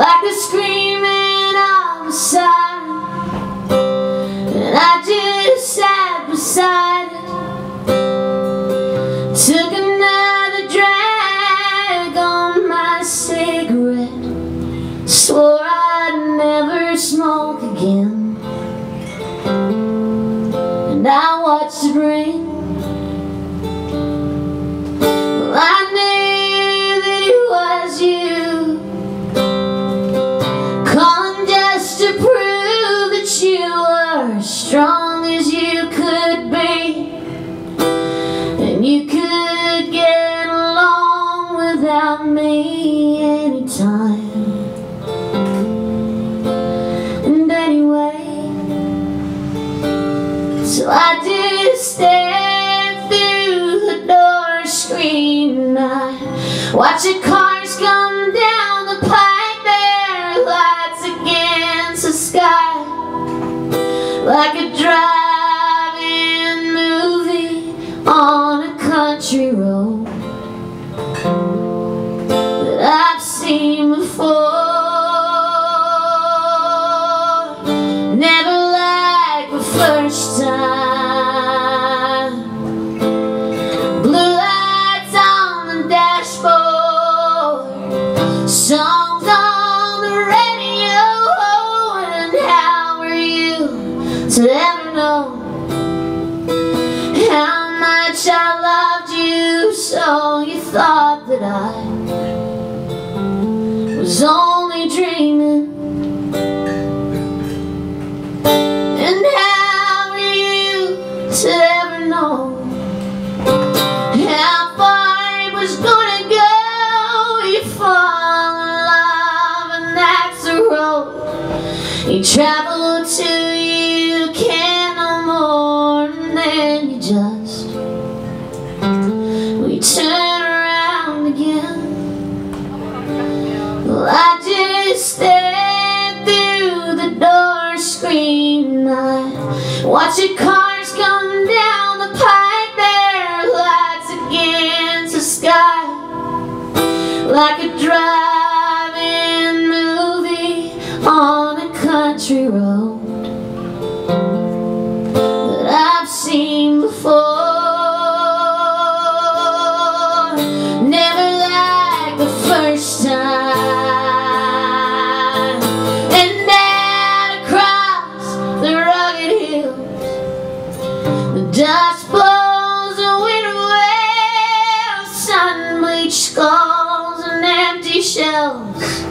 like the screaming on the side and I just sat beside it. Took another drag on my cigarette. Swore I'd never smoke again. And I watched the rain strong as you could be. And you could get along without me anytime. And anyway So I did stare through the door screen. I watch the cars come down Like a drive-in to ever know How much I loved you. So you thought that I Was only just We turn around again. Well, I just stared through the door screen I watch the cars come down the pike Their lights against the sky. Like a drive-in movie on a country road shells.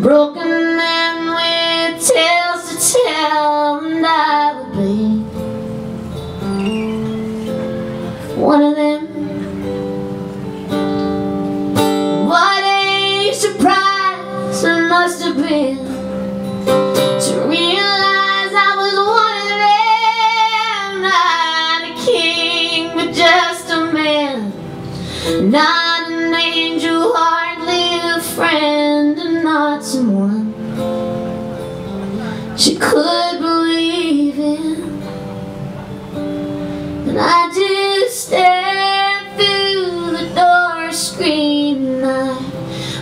Broken men with tales to tell And I would be One of them. What a surprise it must have been to realize I was one of them, not a king, but just a man, not an angel, she could believe in. And I just stared through the door screen. I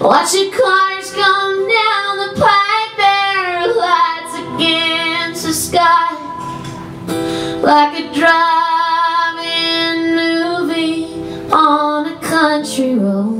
watch the cars come down the pike, their lights against the sky, like a drive-in movie on a country road.